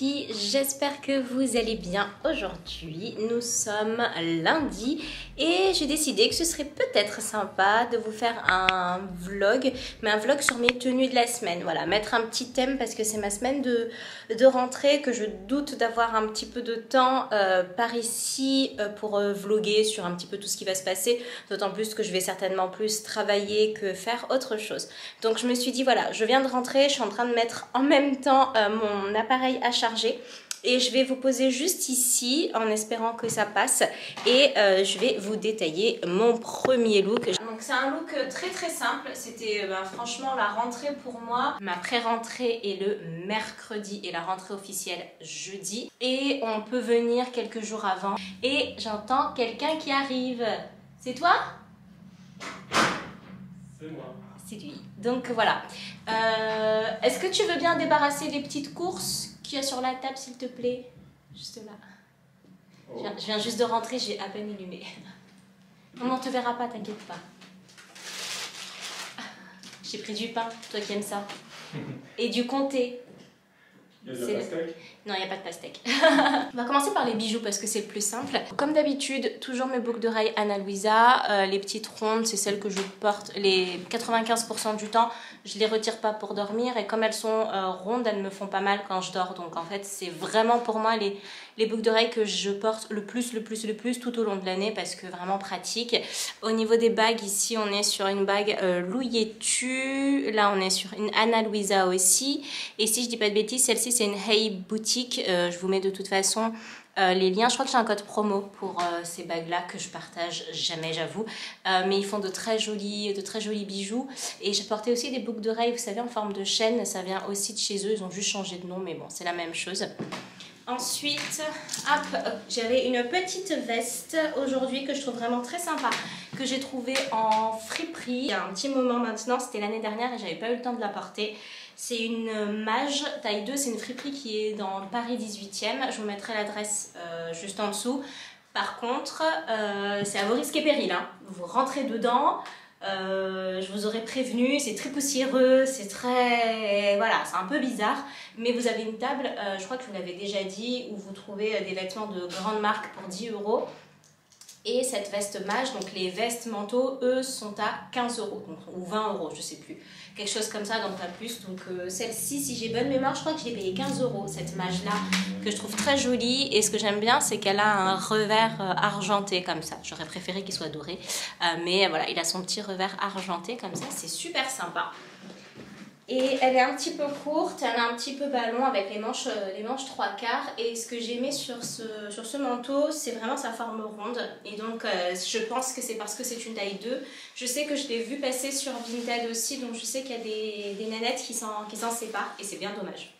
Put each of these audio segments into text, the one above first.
j'espère que vous allez bien aujourd'hui. Nous sommes lundi et j'ai décidé que ce serait peut-être sympa de vous faire un vlog, mais un vlog sur mes tenues de la semaine. Voilà, mettre un petit thème parce que c'est ma semaine de, de rentrée, que je doute d'avoir un petit peu de temps euh, par ici euh, pour euh, vloguer sur un petit peu tout ce qui va se passer, d'autant plus que je vais certainement plus travailler que faire autre chose. Donc je me suis dit voilà, je viens de rentrer, je suis en train de mettre en même temps mon appareil à et je vais vous poser juste ici en espérant que ça passe et euh, je vais vous détailler mon premier look. Donc c'est un look très très simple, c'était ben, franchement la rentrée pour moi. Ma pré-rentrée est le mercredi et la rentrée officielle jeudi et on peut venir quelques jours avant et j'entends quelqu'un qui arrive. C'est toi? C'est moi. C'est lui. Donc voilà. Euh, est-ce que tu veux bien débarrasser les petites courses? Qu'il y a sur la table, s'il te plaît Juste là. Je, viens, je, viens, juste de rentrer, j'ai à peine allumé. On ne te verra pas, t'inquiète pas. J'ai pris du pain, toi qui aimes ça. Et du comté. Il y a de la pastèque? Non, il n'y a pas de pastèque. On va commencer par les bijoux parce que c'est le plus simple. Comme d'habitude, toujours mes boucles d'oreilles Anna Luisa. Euh, les petites rondes, c'est celles que je porte les 95% du temps. Je les retire pas pour dormir et comme elles sont euh, rondes, elles me font pas mal quand je dors. Donc en fait, c'est vraiment pour moi les, les boucles d'oreilles que je porte le plus, le plus, le plus tout au long de l'année parce que vraiment pratique. Au niveau des bagues, ici, on est sur une bague euh, Louis tu Là, on est sur une Anna Luisa aussi. Et si je dis pas de bêtises, celle-ci, c'est une Hey Boutique. Euh, je vous mets de toute façon euh, les liens. Je crois que j'ai un code promo pour euh, ces bagues-là que je partage jamais, j'avoue. Mais ils font de très jolis, de très jolis bijoux. Et j'ai porté aussi des boucles d'oreilles, vous savez, en forme de chaîne. Ça vient aussi de chez eux. Ils ont juste changé de nom, mais bon, c'est la même chose. Ensuite, hop, j'avais une petite veste aujourd'hui que je trouve vraiment très sympa, que j'ai trouvée en friperie. Il y a un petit moment maintenant, c'était l'année dernière et j'avais pas eu le temps de la porter. C'est une mage taille 2, c'est une friperie qui est dans Paris 18e. Je vous mettrai l'adresse euh, juste en dessous. Par contre, euh, c'est à vos risques et périls. Hein. Vous rentrez dedans, euh, je vous aurais prévenu, c'est très poussiéreux, c'est très... Voilà, c'est un peu bizarre. Mais vous avez une table, je crois que vous l'avais déjà dit, où vous trouvez des vêtements de grande marque pour 10 euros. Et cette veste mage, donc les vestes manteaux, eux, sont à 15 euros, ou 20 euros, je sais plus. Quelque chose comme ça, donc pas plus. Donc euh, celle-ci, si j'ai bonne mémoire, je crois que je l'ai payée 15 euros, cette mage-là, que je trouve très jolie. Et ce que j'aime bien, c'est qu'elle a un revers euh, argenté comme ça. J'aurais préféré qu'il soit doré. Euh, mais voilà, il a son petit revers argenté comme ça, c'est super sympa. Et elle est un petit peu courte, elle a un petit peu ballon avec les manches, euh, les manches trois quarts. Et ce que j'aimais sur ce, sur ce manteau, c'est vraiment sa forme ronde. Et donc, euh, je pense que c'est parce que c'est une taille 2. Je sais que je l'ai vu passer sur Vinted aussi, donc je sais qu'il y a des, des nanettes qui s'en séparent. Et c'est bien dommage.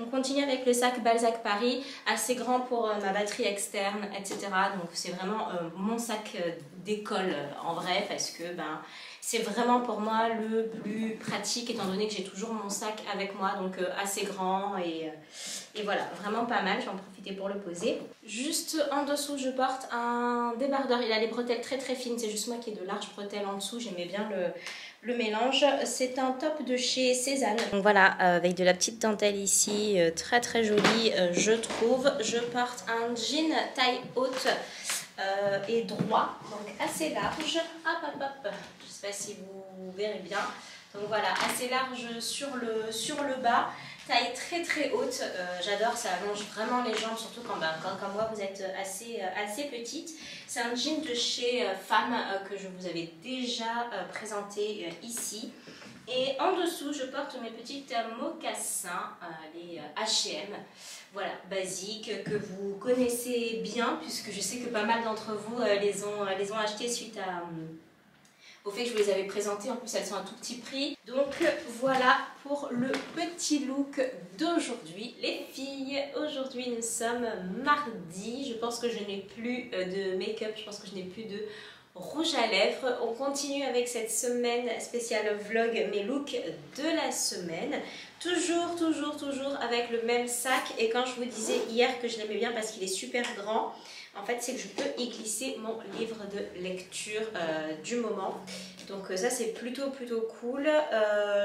On continue avec le sac Balzac Paris, assez grand pour euh, ma batterie externe, etc. Donc c'est vraiment mon sac d'école en vrai parce que ben, c'est vraiment pour moi le plus pratique étant donné que j'ai toujours mon sac avec moi, donc euh, assez grand et, euh, et voilà, vraiment pas mal, j'en profiter pour le poser. Juste en dessous, je porte un débardeur, il a les bretelles très très fines, c'est juste moi qui ai de larges bretelles en dessous, j'aimais bien le, le mélange. C'est un top de chez Cézanne. Donc voilà, euh, avec de la petite dentelle ici, très très jolie, je trouve. Je porte un jean taille haute euh, et droit, donc assez large. Hop, hop, hop. Je sais pas si vous verrez bien. Donc voilà, assez large sur le, sur le bas, taille très très haute. Euh, J'adore, ça allonge vraiment les jambes, surtout quand, ben, quand moi vous êtes assez, euh, assez petite. C'est un jean de chez Femme que je vous avais déjà présenté ici. Et en dessous, je porte mes petites mocassins, euh, les H&M, voilà, basiques, que vous connaissez bien, puisque je sais que pas mal d'entre vous euh, les, ont, euh, les achetés suite euh, au fait que je vous les avais présentées. En plus, elles sont à tout petit prix. Donc euh, voilà pour le petit look d'aujourd'hui. Les filles, aujourd'hui nous sommes mardi. Je pense que je n'ai plus euh, de make-up, je pense que je n'ai plus de rouge à lèvres. On continue avec cette semaine spéciale vlog, mes looks de la semaine. Toujours, toujours, toujours avec le même sac. Et quand je vous disais hier que je l'aimais bien parce qu'il est super grand, en fait, c'est que je peux y glisser mon livre de lecture du moment. Donc ça, c'est plutôt, plutôt cool.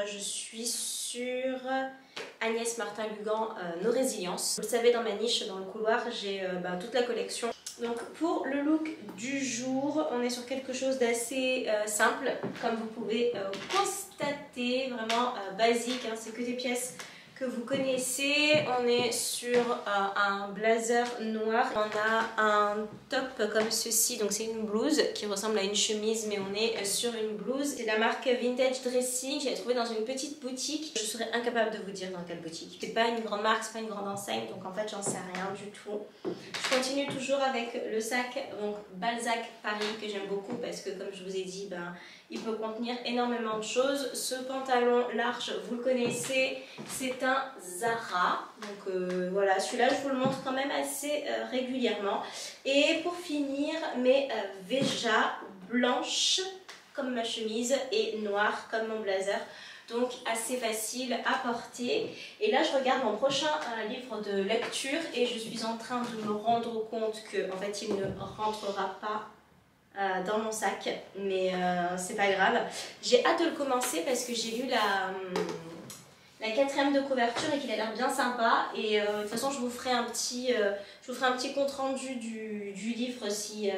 je suis sur Agnès Martin-Lugan, Nos Résiliences. Vous le savez, dans ma niche, dans le couloir, j'ai ben, toute la collection donc pour le look du jour, on est sur quelque chose d'assez euh, simple, comme vous pouvez euh, constater, vraiment euh, basique, hein. c'est que des pièces que vous connaissez. On est sur euh, un blazer noir. On a un top comme ceci, donc c'est une blouse qui ressemble à une chemise, mais on est sur une blouse. C'est la marque Vintage Dressing. Je l'ai trouvé dans une petite boutique. Je serais incapable de vous dire dans quelle boutique. C'est pas une grande marque, c'est pas une grande enseigne, donc en fait j'en sais rien du tout. Je continue toujours avec le sac donc Balzac Paris que j'aime beaucoup parce que comme je vous ai dit, ben il peut contenir énormément de choses. Ce pantalon large, vous le connaissez, c'est un Zara. Donc euh, voilà, celui-là, je vous le montre quand même assez euh, régulièrement. Et pour finir, mes euh, Veja blanches comme ma chemise et noires comme mon blazer. Donc assez facile à porter. Et là, je regarde mon prochain livre de lecture et je suis en train de me rendre compte que en fait, il ne rentrera pas euh, dans mon sac, mais euh, c'est pas grave. J'ai hâte de le commencer parce que j'ai lu la, hum, la quatrième de couverture et qu'il a l'air bien sympa. Et euh, de toute façon, je vous ferai un petit, je vous ferai un petit compte rendu du, du livre si euh,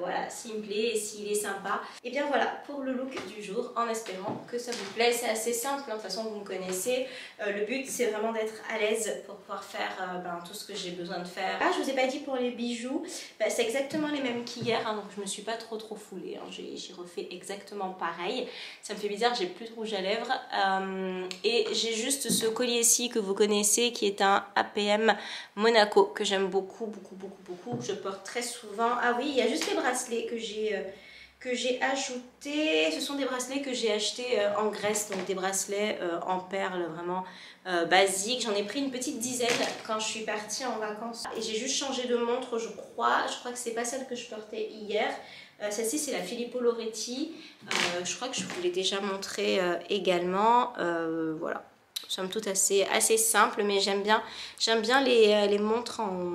voilà, s'il me plaît et s'il est sympa. Et bien voilà pour le look du jour en espérant que ça vous plaît. C'est assez simple, hein, de toute façon vous me connaissez. Euh, le but c'est vraiment d'être à l'aise pour pouvoir faire euh, ben, tout ce que j'ai besoin de faire. Ah je vous ai pas dit pour les bijoux, ben, c'est exactement les mêmes qu'hier hein, donc je me suis pas trop trop foulée. Hein. J'ai refait exactement pareil. Ça me fait bizarre, j'ai plus de rouge à lèvres. et j'ai juste ce collier-ci que vous connaissez qui est un APM Monaco que j'aime beaucoup beaucoup, beaucoup, beaucoup, Je porte très souvent. Ah oui, il y a juste les bracelets que j'ai euh, que. Ce sont des bracelets que j'ai achetés euh, en Grèce, donc des bracelets euh, en perles vraiment basiques. J'en ai pris une petite dizaine quand je suis partie en vacances. Et j'ai juste changé de montre, je crois. Je crois que c'est pas celle que je portais hier. Celle-ci, c'est la Filippo Loretti. je crois que je vous l'ai déjà montré également. voilà somme toute assez, assez simple, mais j'aime bien, j'aime bien les, euh, les, montres en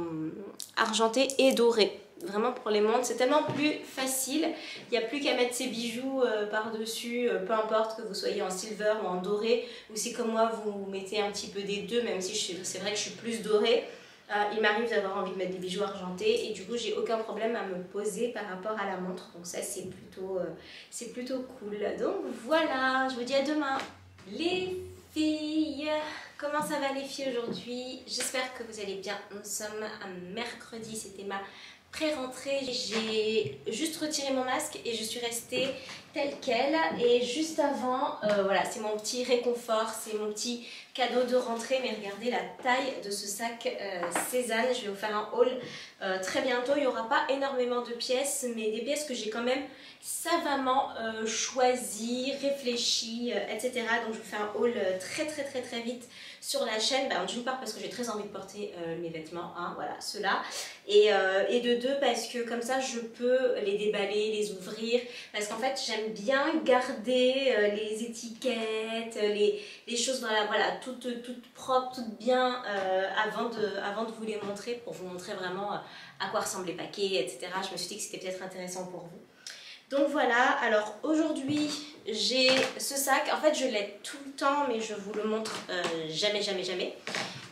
argentées et dorées. Vraiment pour les montres, c'est tellement plus facile. Il n'y a plus qu'à mettre ses bijoux euh, par-dessus, euh, peu importe que vous soyez en silver ou en doré, ou si comme moi vous mettez un petit peu des deux, même si c'est vrai que je suis plus dorée. il m'arrive d'avoir envie de mettre des bijoux argentés et du coup j'ai aucun problème à me poser par rapport à la montre donc ça c'est plutôt, c'est plutôt cool donc voilà je vous dis à demain les Comment ça va les filles aujourd'hui? J'espère que vous allez bien. Nous sommes un mercredi, c'était ma pré-rentrée. J'ai juste retiré mon masque et je suis restée telle qu'elle. Et juste avant, euh, voilà, c'est mon petit réconfort, c'est mon petit cadeau de rentrée. Mais regardez la taille de ce sac euh, Cézanne. Je vais vous faire un haul euh, très bientôt. Il n'y aura pas énormément de pièces, mais des pièces que j'ai quand même savamment choisies, réfléchies, etc. Donc je vous fais un haul très très très très vite sur la chaîne, ben, d'une part parce que j'ai très envie de porter euh, mes vêtements, hein, voilà, ceux-là, et, euh, et, de deux parce que comme ça je peux les déballer, les ouvrir, parce qu'en fait j'aime bien garder euh, les étiquettes, les, les, choses voilà, voilà, toutes, propres, toutes bien avant, de, avant de vous les montrer, pour vous montrer vraiment à quoi ressemblent les paquets, etc. Je me suis dit que c'était peut-être intéressant pour vous. Donc voilà, alors aujourd'hui j'ai ce sac, en fait je l'ai tout le temps mais je vous le montre euh, jamais jamais jamais.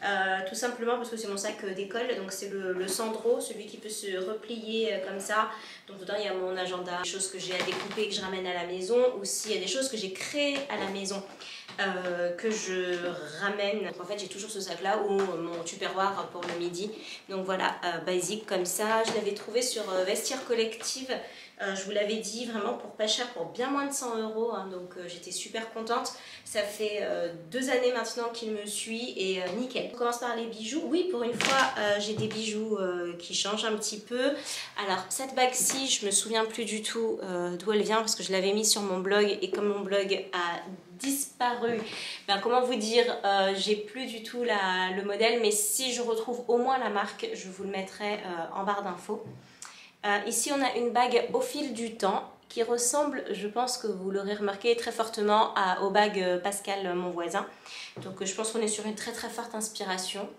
Euh, tout simplement parce que c'est mon sac d'école, donc c'est le, Sandro, celui qui peut se replier euh, comme ça. Donc dedans il y a mon agenda, des choses que j'ai à découper que je ramène à la maison, ou s'il y a des choses que j'ai créées à la maison. que je ramène. En fait, j'ai toujours ce sac-là ou mon tupperware pour le midi. Donc voilà, basique comme ça. Je l'avais trouvé sur Vestiaire Collective. Euh, je vous l'avais dit, vraiment pour pas cher, pour bien moins de 100 euros. Hein, donc euh, j'étais super contente. Ça fait euh, deux années maintenant qu'il me suit et nickel. On commence par les bijoux. Oui, pour une fois, j'ai des bijoux qui changent un petit peu. Alors cette bague-ci, je me souviens plus du tout d'où elle vient parce que je l'avais mise sur mon blog et comme mon blog a disparu. Ben, comment vous dire, j'ai plus du tout le modèle, mais si je retrouve au moins la marque, je vous le mettrai en barre d'infos. Euh, ici, on a une bague au fil du temps qui ressemble, je pense que vous l'aurez remarqué très fortement, aux bagues Pascal, mon voisin. Donc je pense qu'on est sur une très très forte inspiration.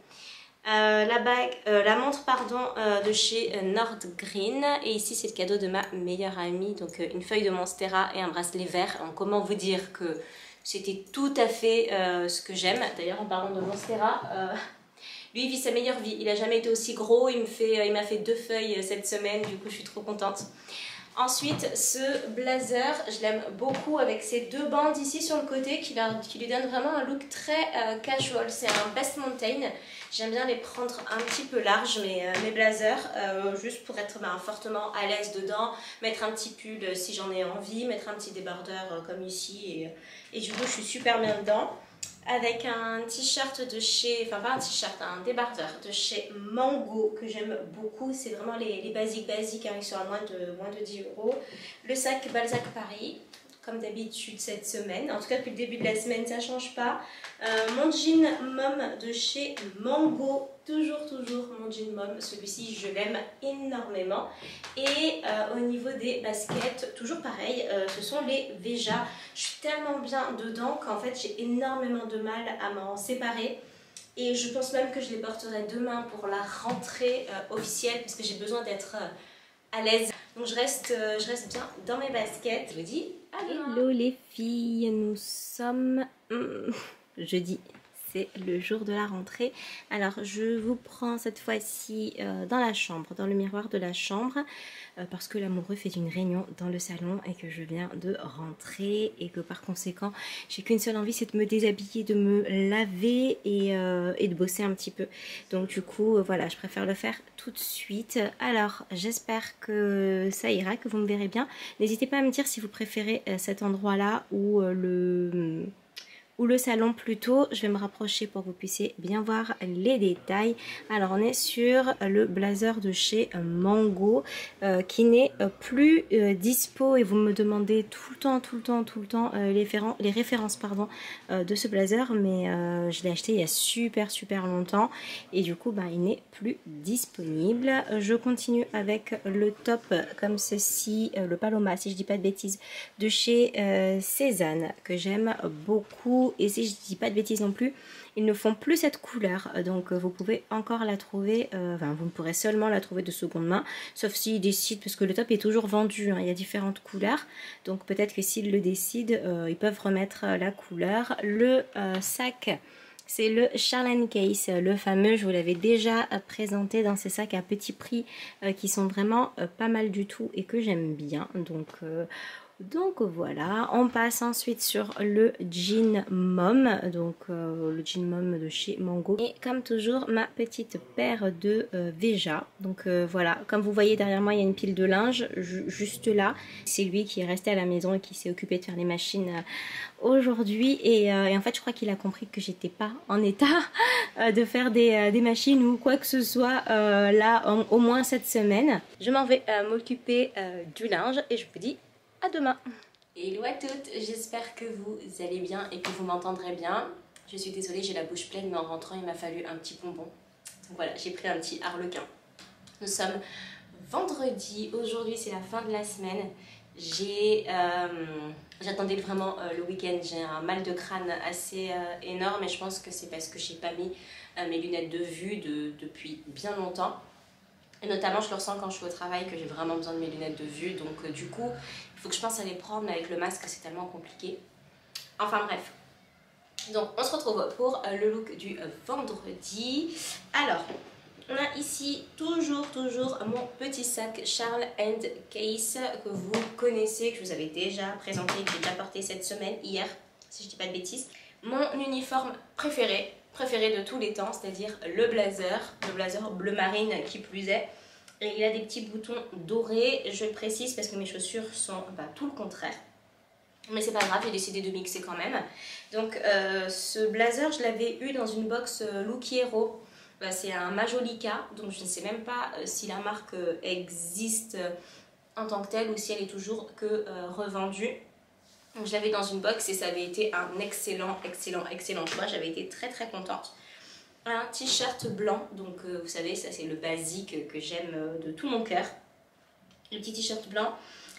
Euh, la bague, euh, la montre pardon euh, de chez Nordgreen et ici c'est le cadeau de ma meilleure amie donc une feuille de Monstera et un bracelet vert. Comment vous dire que c'était tout à fait ce que j'aime. D'ailleurs en parlant de Monstera, lui il vit sa meilleure vie. Il a jamais été aussi gros. Il fait, il m'a fait deux feuilles cette semaine. Du coup je suis trop contente. Ensuite, ce blazer, je l'aime beaucoup avec ces deux bandes ici sur le côté qui, lui donnent vraiment un look très euh, casual. C'est un Best Mountain. J'aime bien les prendre un petit peu larges, mes, euh, mes blazers, euh, juste pour être ben, fortement à l'aise dedans. Mettre un petit pull si j'en ai envie, mettre un petit débardeur comme ici. Et, et du coup, je suis super bien dedans avec un t-shirt de chez, enfin pas un t-shirt, un débardeur de chez Mango que j'aime beaucoup. C'est vraiment les, basiques basiques, hein, ils sont à moins de, moins de 10 euros. Le sac Balzac Paris, comme d'habitude cette semaine. En tout cas, depuis le début de la semaine, ça change pas. Euh, mon jean mom de chez Mango. Toujours, toujours mon jean mom. Celui-ci, je l'aime énormément. Et euh, au niveau des baskets, toujours pareil, euh, ce sont les Veja. Je suis tellement bien dedans qu'en fait, j'ai énormément de mal à m'en séparer. Et je pense même que je les porterai demain pour la rentrée officielle parce que j'ai besoin d'être à l'aise. Donc je reste, je reste bien dans mes baskets. Je vous dis Hello les filles, nous sommes hmm, jeudi, c'est le jour de la rentrée. Alors je vous prends cette fois-ci euh, dans la chambre, dans le miroir de la chambre, euh, parce que l'amoureux fait une réunion dans le salon et que je viens de rentrer et que par conséquent j'ai qu'une seule envie, c'est de me déshabiller, de me laver et, euh, et de bosser un petit peu. Donc du coup voilà, je préfère le faire tout de suite. Alors, j'espère que ça ira, que vous me verrez bien. N'hésitez pas à me dire si vous préférez cet endroit-là ou euh, le ou le salon plutôt. Je vais me rapprocher pour que vous puissiez bien voir les détails. Alors on est sur le blazer de chez Mango euh, qui n'est euh, plus euh, dispo et vous me demandez tout le temps, tout le temps, tout le temps les, les, références pardon, de ce blazer mais je l'ai acheté il y a super super longtemps et du coup bah, il n'est plus disponible. Je continue avec le top comme ceci, le Paloma si je dis pas de bêtises, de chez Cézanne que j'aime beaucoup et si je dis pas de bêtises non plus, ils ne font plus cette couleur. Donc euh, vous pouvez encore la trouver, euh, enfin vous ne pourrez seulement la trouver de seconde main, sauf s'ils décident, parce que le top est toujours vendu, hein, il y a différentes couleurs. Donc peut-être que s'ils le décident, euh, ils peuvent remettre la couleur. Le sac... C'est le Charlene Case, le fameux, je vous l'avais déjà présenté dans ces sacs à petit prix qui sont vraiment pas mal du tout et que j'aime bien. Donc donc voilà, on passe ensuite sur le jean mom, donc euh, le jean mom de chez Mango. Et comme toujours, ma petite paire de euh, Veja. Donc euh, voilà, comme vous voyez derrière moi, il y a une pile de linge juste là. C'est lui qui est resté à la maison et qui s'est occupé de faire les machines aujourd'hui. Et, en fait, je crois qu'il a compris que j'étais pas en état de faire des, machines ou quoi que ce soit là, au moins cette semaine. Je m'en vais m'occuper du linge et je vous dis à demain Hello à toutes, j'espère que vous allez bien et que vous m'entendrez bien. Je suis désolée, j'ai la bouche pleine, mais en rentrant, il m'a fallu un petit bonbon. Donc voilà, j'ai pris un petit harlequin. Nous sommes vendredi, aujourd'hui c'est la fin de la semaine. Euh, j'attendais vraiment euh, le week-end, j'ai un mal de crâne assez euh, énorme et je pense que c'est parce que j'ai pas mis mes lunettes de vue de, depuis bien longtemps. Et notamment, je le ressens quand je suis au travail que j'ai vraiment besoin de mes lunettes de vue. Donc, du coup, il faut que je pense à les prendre, mais avec le masque, c'est tellement compliqué. Enfin, bref. Donc, on se retrouve pour euh, le look du euh, vendredi. Alors, on a ici toujours, toujours mon petit sac Charles and Case que vous connaissez, que je vous avais déjà présenté, que j'ai déjà porté cette semaine, hier, si je dis pas de bêtises. Mon uniforme préféré, préféré de tous les temps, c'est-à-dire le blazer, le blazer bleu marine qui plus est. Et il a des petits boutons dorés, je précise parce que mes chaussures sont bah, tout le contraire. Mais c'est pas grave, j'ai décidé de mixer quand même. Donc euh, ce blazer, je l'avais eu dans une box euh, Lukiero. Bah, c'est un Majolica, donc je ne sais même pas euh, si la marque existe en tant que telle ou si elle est toujours que revendue je l'avais dans une box et ça avait été un excellent, excellent, excellent choix. J'avais été très très contente. Un t-shirt blanc, donc euh, vous savez, ça c'est le basique que j'aime euh, de tout mon cœur. Le petit t-shirt blanc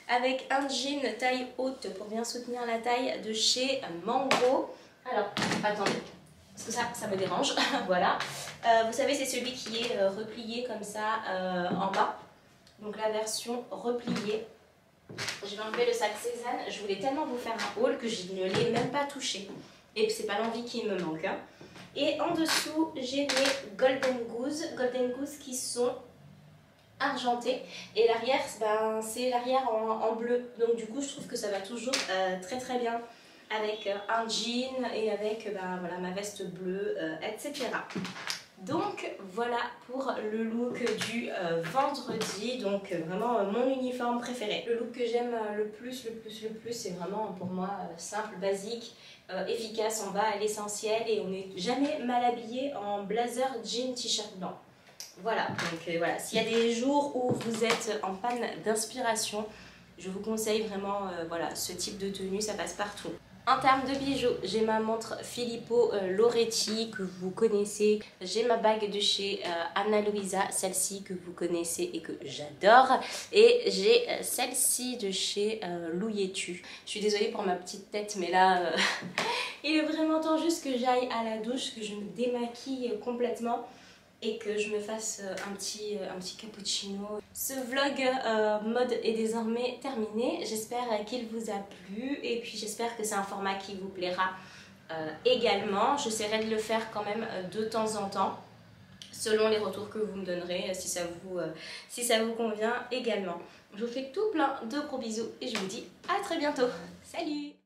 avec un jean taille haute pour bien soutenir la taille de chez Mango. Alors, attendez, parce que ça, ça me dérange. voilà. Euh, vous savez, c'est celui qui est replié comme ça en bas. Donc la version repliée. Je vais enlever le sac Cézanne. Je voulais tellement vous faire un haul que je ne l'ai même pas touché. Et c'est pas l'envie qui me manque. Hein. Et en dessous, j'ai mes Golden Goose. Golden Goose qui sont argentés. Et l'arrière, ben, c'est l'arrière en, bleu. Donc du coup, je trouve que ça va toujours euh, très très bien avec euh, un jean et avec ben, voilà, ma veste bleue, euh, etc. Donc voilà pour le look du vendredi, donc vraiment mon uniforme préféré. Le look que j'aime le plus, le plus, le plus, c'est vraiment pour moi simple, basique, efficace, on va à l'essentiel et on n'est jamais mal habillé en blazer, jean, t-shirt blanc. Voilà, donc euh, voilà, s'il y a des jours où vous êtes en panne d'inspiration, je vous conseille vraiment euh, voilà, ce type de tenue, ça passe partout. En termes de bijoux, j'ai ma montre Filippo euh, Loretti que vous connaissez. J'ai ma bague de chez Anna Luisa, celle-ci que vous connaissez et que j'adore. Et j'ai celle-ci de chez Louietu. Je suis désolée pour ma petite tête, mais là, il est vraiment temps juste que j'aille à la douche, que je me démaquille complètement et que je me fasse euh, un petit, euh, un cappuccino. Ce vlog euh, mode est désormais terminé. J'espère qu'il vous a plu et puis j'espère que c'est un format qui vous plaira également. J'essaierai de le faire quand même de temps en temps selon les retours que vous me donnerez si ça vous, si ça vous convient également. Je vous fais tout plein de gros bisous et je vous dis à très bientôt. Salut